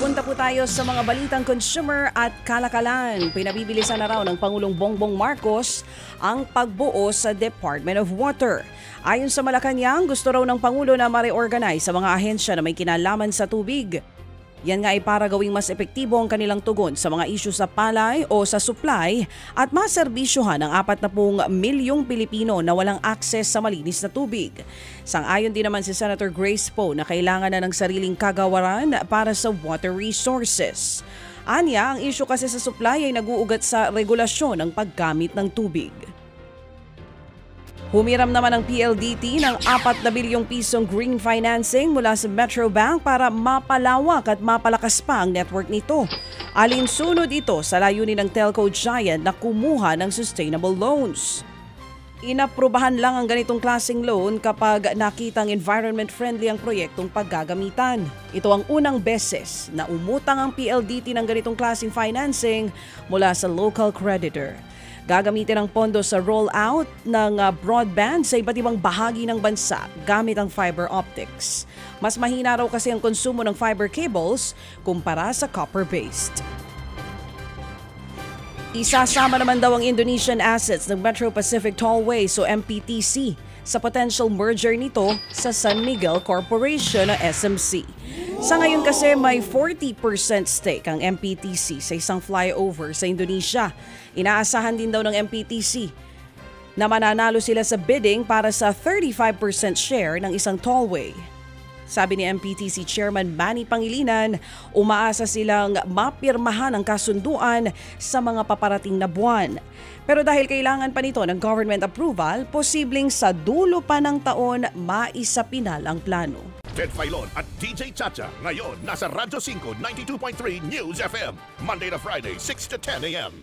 Punta po tayo sa mga balitang consumer at kalakalan. Pinabibilisan na raw ng Pangulong Bongbong Marcos ang pagbuo sa Department of Water. Ayon sa Malacanang, gusto raw ng Pangulo na ma-reorganize sa mga ahensya na may kinalaman sa tubig. Yan nga ay para gawing mas epektibo ang kanilang tugon sa mga isyu sa palay o sa supply at maserbisyohan ang 40 milyong Pilipino na walang akses sa malinis na tubig. Sang-ayon din naman si Senator Grace Poe na kailangan na ng sariling kagawaran para sa water resources. Anya, ang isyu kasi sa supply ay naguugat sa regulasyon ng paggamit ng tubig. Humiram naman ang PLDT ng 4 na bilyong pisong green financing mula sa Metro Bank para mapalawak at mapalakas pa ang network nito. Alinsunod ito sa layunin ng telco giant na kumuha ng sustainable loans. Inaprubahan lang ang ganitong klasing loan kapag nakitang environment-friendly ang proyektong paggagamitan. Ito ang unang beses na umutang ang PLDT ng ganitong klasing financing mula sa local creditor. Gagamitin ang pondo sa rollout ng uh, broadband sa iba't ibang bahagi ng bansa gamit ang fiber optics. Mas mahina raw kasi ang konsumo ng fiber cables kumpara sa copper-based. Isasama naman daw ang Indonesian assets ng Metro Pacific Tollway o MPTC sa potential merger nito sa San Miguel Corporation o SMC. Sa ngayon kasi may 40% stake ang MPTC sa isang flyover sa Indonesia. Inaasahan din daw ng MPTC na mananalo sila sa bidding para sa 35% share ng isang tollway. Sabi ni MPTC Chairman Manny Pangilinan, umaasa silang mapirmahan ang kasunduan sa mga paparating na buwan. Pero dahil kailangan pa nito ng government approval, posibleng sa dulo pa ng taon maisapinal ang plano. Ted Filon at DJ Chacha. Ngayon, nasa Radyo 5, 92.3 News FM. Monday to Friday, 6 to 10 a.m.